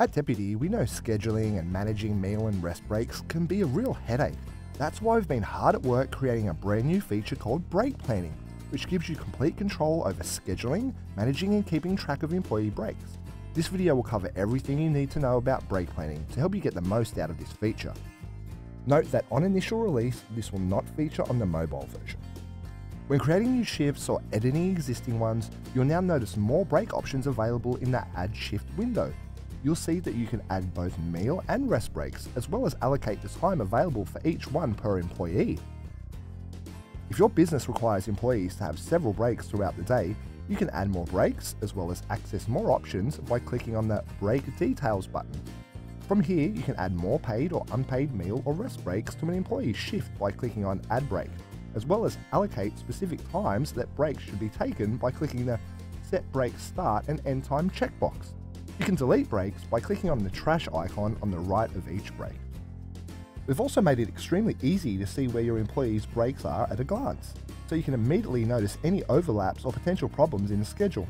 At Deputy, we know scheduling and managing meal and rest breaks can be a real headache. That's why we've been hard at work creating a brand new feature called Break Planning, which gives you complete control over scheduling, managing and keeping track of employee breaks. This video will cover everything you need to know about break planning to help you get the most out of this feature. Note that on initial release, this will not feature on the mobile version. When creating new shifts or editing existing ones, you'll now notice more break options available in the Add Shift window. You'll see that you can add both meal and rest breaks, as well as allocate the time available for each one per employee. If your business requires employees to have several breaks throughout the day, you can add more breaks, as well as access more options by clicking on the Break Details button. From here, you can add more paid or unpaid meal or rest breaks to an employee's shift by clicking on Add Break as well as allocate specific times that breaks should be taken by clicking the Set Break Start and End Time checkbox. You can delete breaks by clicking on the trash icon on the right of each break. We've also made it extremely easy to see where your employees' breaks are at a glance, so you can immediately notice any overlaps or potential problems in the schedule.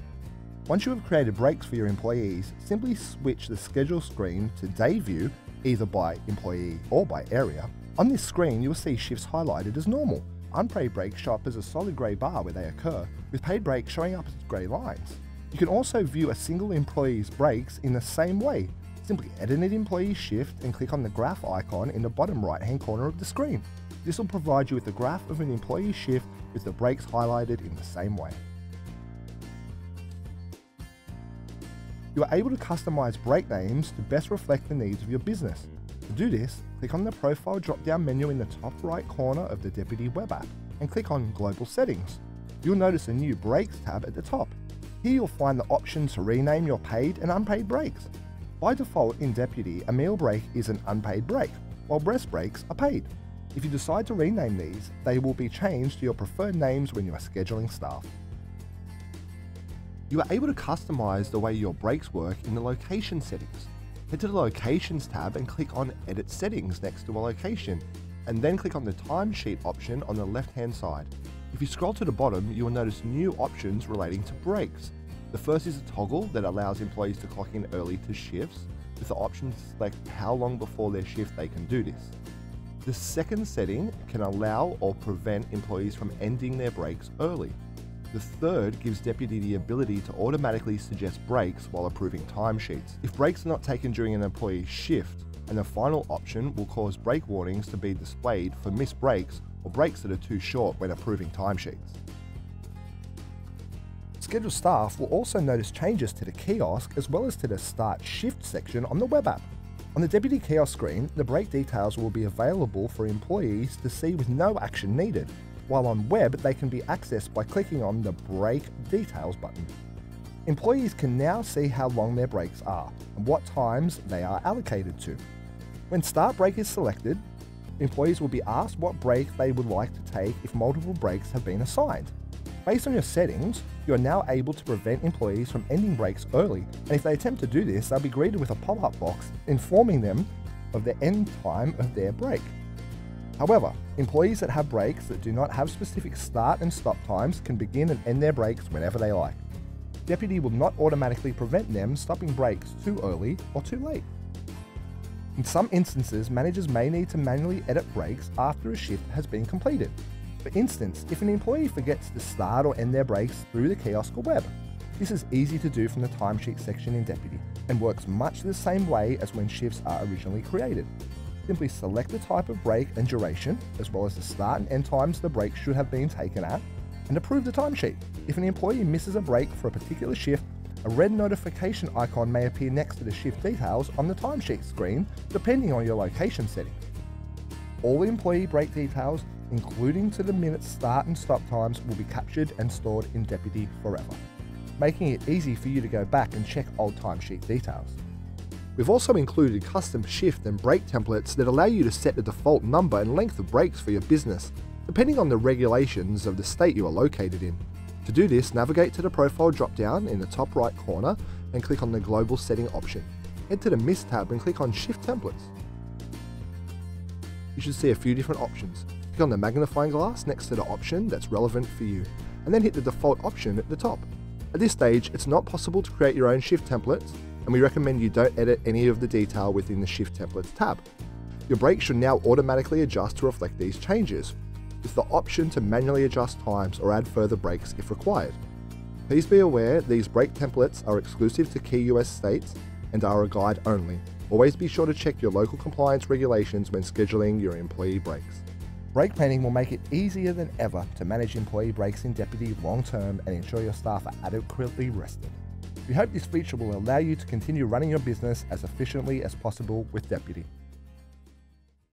Once you have created breaks for your employees, simply switch the schedule screen to Day View, either by employee or by area. On this screen, you will see shifts highlighted as normal, Unpaid breaks show up as a solid grey bar where they occur, with paid breaks showing up as grey lines. You can also view a single employee's breaks in the same way. Simply edit an employee's shift and click on the graph icon in the bottom right hand corner of the screen. This will provide you with a graph of an employee's shift with the breaks highlighted in the same way. You are able to customize break names to best reflect the needs of your business. To do this, click on the Profile drop-down menu in the top right corner of the Deputy web app and click on Global Settings. You'll notice a new Breaks tab at the top. Here you'll find the option to rename your paid and unpaid breaks. By default in Deputy, a meal break is an unpaid break, while rest breaks are paid. If you decide to rename these, they will be changed to your preferred names when you are scheduling staff. You are able to customize the way your breaks work in the location settings head to the Locations tab and click on Edit Settings next to a location, and then click on the Timesheet option on the left hand side. If you scroll to the bottom, you will notice new options relating to breaks. The first is a toggle that allows employees to clock in early to shifts, with the option to select how long before their shift they can do this. The second setting can allow or prevent employees from ending their breaks early. The third gives Deputy the ability to automatically suggest breaks while approving timesheets. If breaks are not taken during an employee's shift, and the final option will cause break warnings to be displayed for missed breaks or breaks that are too short when approving timesheets. Scheduled staff will also notice changes to the kiosk as well as to the Start Shift section on the web app. On the Deputy kiosk screen, the break details will be available for employees to see with no action needed, while on web they can be accessed by clicking on the Break Details button. Employees can now see how long their breaks are and what times they are allocated to. When Start Break is selected, employees will be asked what break they would like to take if multiple breaks have been assigned. Based on your settings, you are now able to prevent employees from ending breaks early, and if they attempt to do this, they'll be greeted with a pop up box informing them of the end time of their break. However, employees that have breaks that do not have specific start and stop times can begin and end their breaks whenever they like. Deputy will not automatically prevent them stopping breaks too early or too late. In some instances, managers may need to manually edit breaks after a shift has been completed. For instance, if an employee forgets to start or end their breaks through the kiosk or web. This is easy to do from the timesheet section in Deputy and works much the same way as when shifts are originally created. Simply select the type of break and duration, as well as the start and end times the break should have been taken at, and approve the timesheet. If an employee misses a break for a particular shift, a red notification icon may appear next to the shift details on the timesheet screen, depending on your location setting. All employee break details, including to the minute start and stop times, will be captured and stored in Deputy forever, making it easy for you to go back and check old timesheet details. We've also included custom shift and break templates that allow you to set the default number and length of breaks for your business, depending on the regulations of the state you are located in. To do this, navigate to the profile drop-down in the top right corner and click on the global setting option. Head to the Miss tab and click on Shift Templates. You should see a few different options. Click on the magnifying glass next to the option that's relevant for you, and then hit the default option at the top. At this stage, it's not possible to create your own shift templates, and we recommend you don't edit any of the detail within the Shift Templates tab. Your break should now automatically adjust to reflect these changes, with the option to manually adjust times or add further breaks if required. Please be aware these break templates are exclusive to key US states and are a guide only. Always be sure to check your local compliance regulations when scheduling your employee breaks. Break planning will make it easier than ever to manage employee breaks in Deputy long term and ensure your staff are adequately rested. We hope this feature will allow you to continue running your business as efficiently as possible with Deputy.